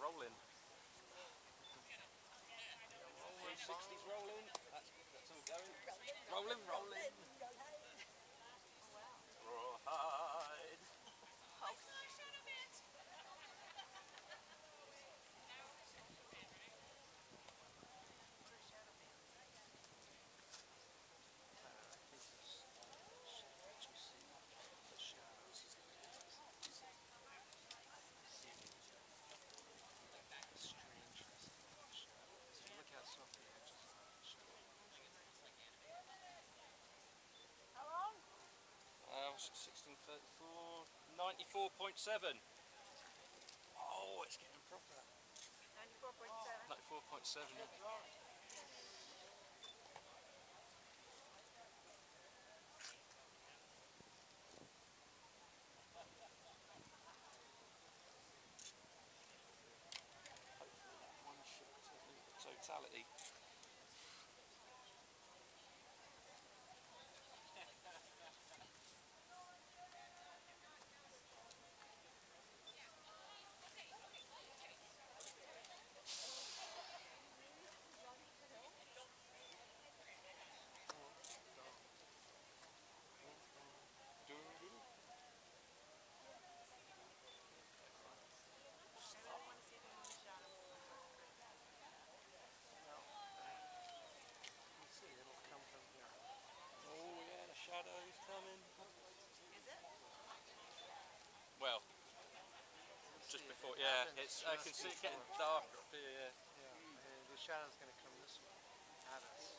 rolling. 360's rolling. That's, that's all going. Rolling, rolling. Rawhide. Uh, 1634, 94.7. Oh, it's getting proper. 94.7. 94.7. Hopefully that one shot to totality. Oh yeah, the shadow's coming. Well, just before, yeah, it's I can see it getting darker up here. Yeah. the shadow's going to come this way at us.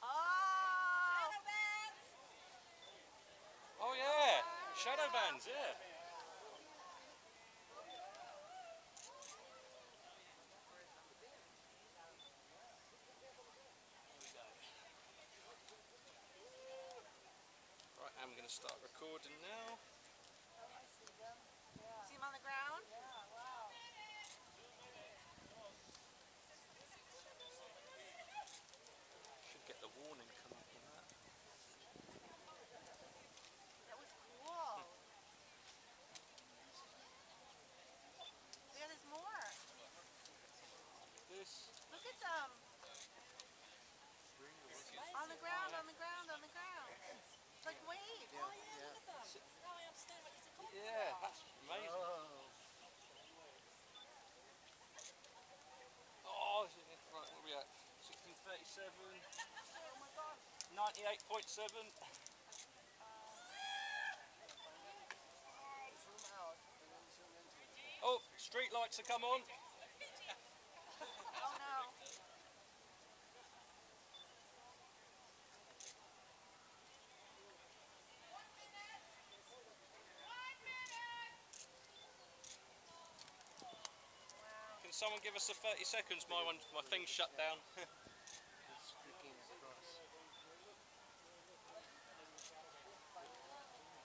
Oh! Oh yeah, shadow bands, yeah. Right, I'm going to start recording now. See him on the ground? Should get the warning come up on that. That was cool. Yeah, there's more. This. Look at them. On the ground, on the ground, on the ground. It's like waves. Yeah, yeah. Yeah, that's amazing. Oh, Oh, is it- right, what are we at? 1637. 98.7. Oh, street lights have come on. Can someone give us a 30 seconds? My one, my thing's shut down. it's streaking across.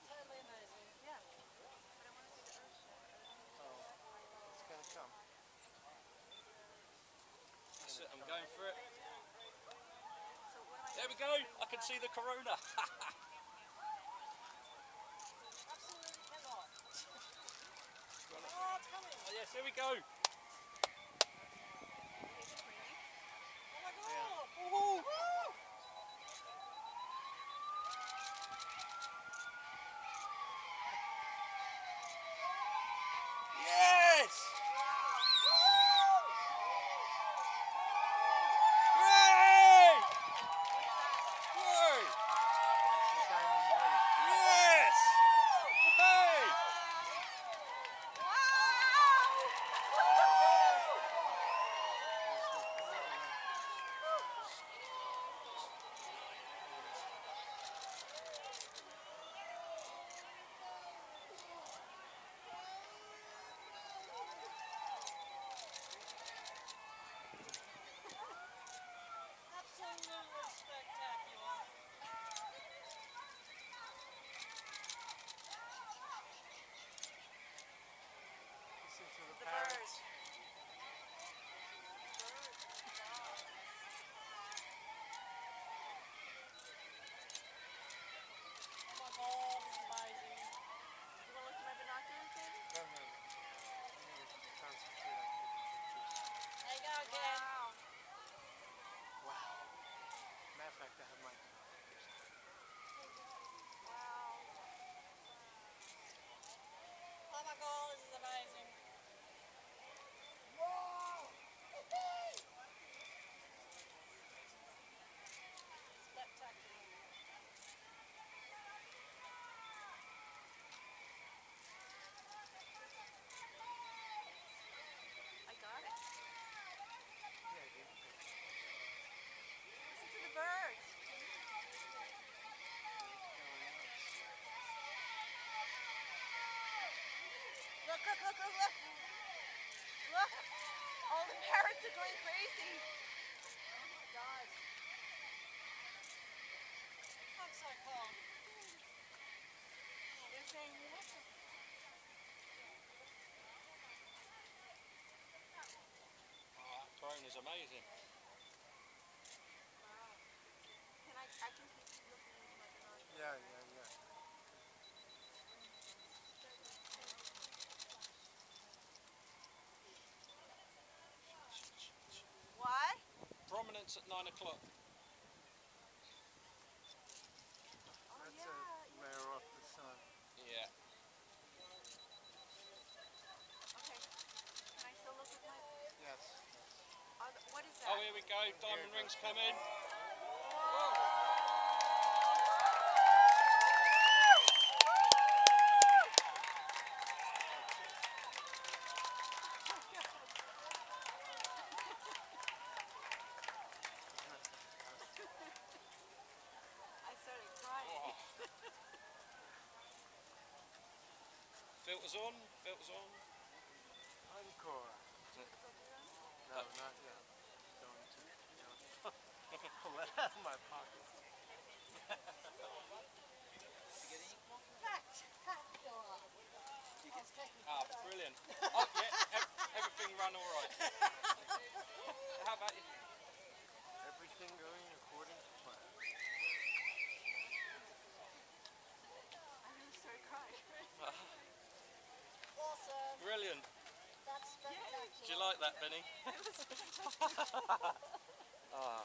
Totally amazing. Yeah. But I want to see the earth show. Oh, it's going to come. That's it, I'm going for it. So what do I There we go. I can see the corona. Absolutely cannot. Oh, oh, yes, here we go. Oh my god! Yes! Hooray! Hooray! That's the diamond wave. Yes! Hey! Wow! Again. Wow. Matter of fact, I have my Oh my god, this is amazing. Spectacular. I got it. Yeah, dude. Listen to the birds. Look, look, look, look, look. Look. All the parrots are going crazy. Oh my god. I'm so cold. They're saying, what the Oh, that drone is amazing. wow. Can I, I can keep looking into my binoculars. Yeah, yeah, yeah. What? Prominence at nine o'clock. Oh That's yeah. a flare off the sun. Yeah. Okay. Can I still look at my? Yes. Are what is that? Oh, here we go. Diamond Here it rings goes. coming. Filters on. Filters on. Encore. No, not yet. Going to. Yeah. Out of my pocket. Ah, brilliant. Oh, yeah. ev- everything ran all right. How about you? Everything going according to plan. I'm gonna start crying. Awesome. Brilliant. That's spectacular. Do you like that, Benny? ah,